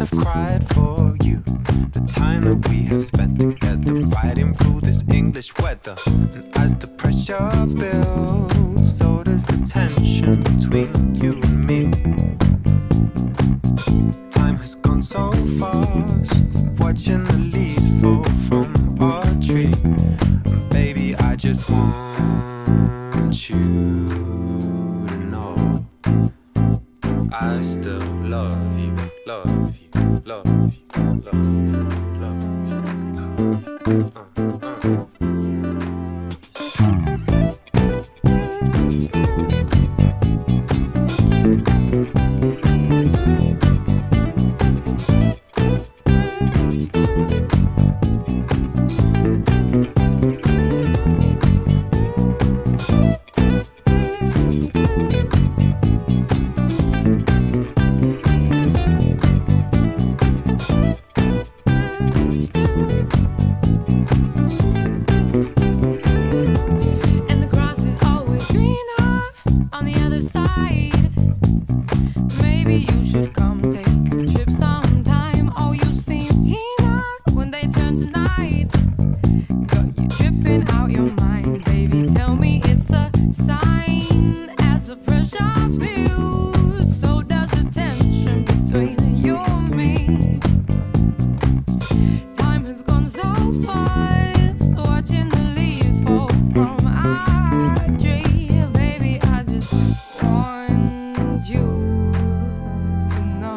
I've cried for you. The time that we have spent together, riding through this English weather. And as the pressure builds, so does the tension between you and me. Time has gone so fast, watching the leaves fall from our tree. And baby, I just want you to know I still love you, love you, love you, love you, love you. Uh, uh. On the other side. Maybe you should come take a trip sometime. Oh, you seem when they turn. Got you tripping out your mind, baby. Tell me it's a sign as the pressure builds.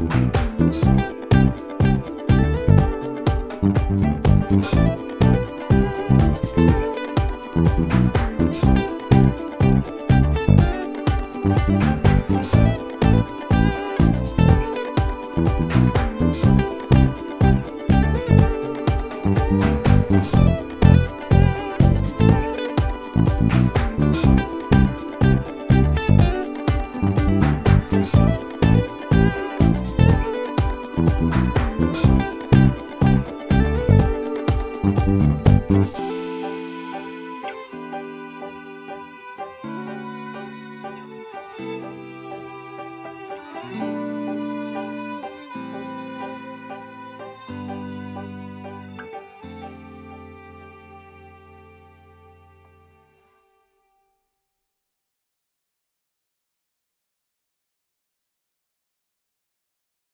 Thank